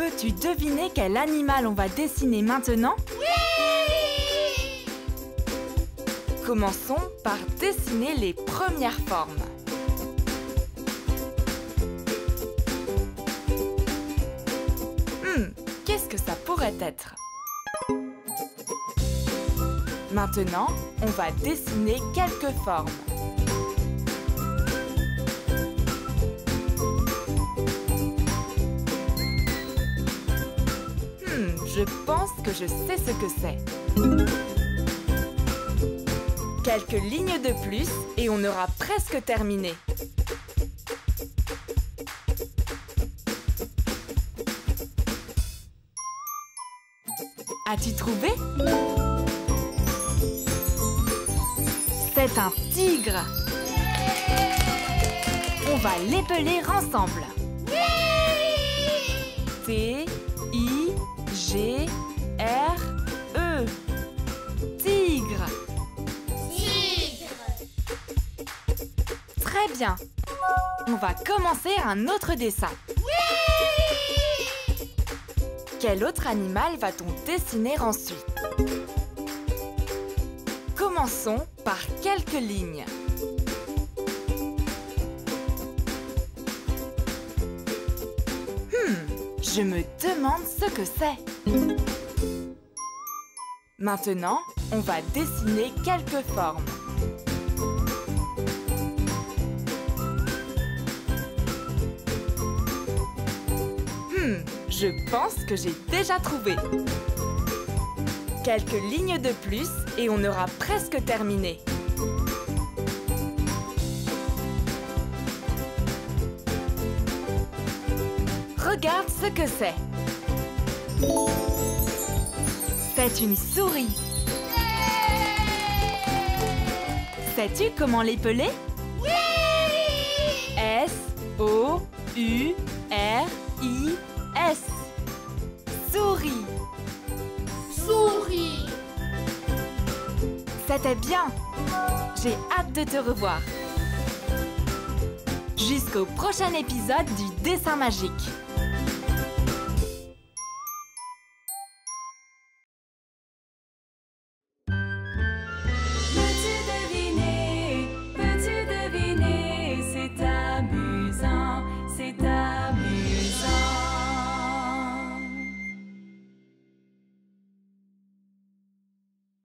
Peux-tu deviner quel animal on va dessiner maintenant Oui Commençons par dessiner les premières formes. Hmm, qu'est-ce que ça pourrait être Maintenant, on va dessiner quelques formes. Je pense que je sais ce que c'est. Quelques lignes de plus et on aura presque terminé. As-tu trouvé? C'est un tigre On va l'épeler ensemble T, G, R, E. Tigre. Tigre Très bien. On va commencer un autre dessin. Quel autre animal va-t-on dessiner ensuite? Commençons par quelques lignes. Je me demande ce que c'est. Maintenant, on va dessiner quelques formes. Hmm, je pense que j'ai déjà trouvé. Quelques lignes de plus et on aura presque terminé. Regarde ce que c'est. C'est une souris. Sais-tu comment l'épeler? Oui S-O-U-R-I-S. Souris. Souris C'était bien J'ai hâte de te revoir Jusqu'au prochain épisode du Dessin Magique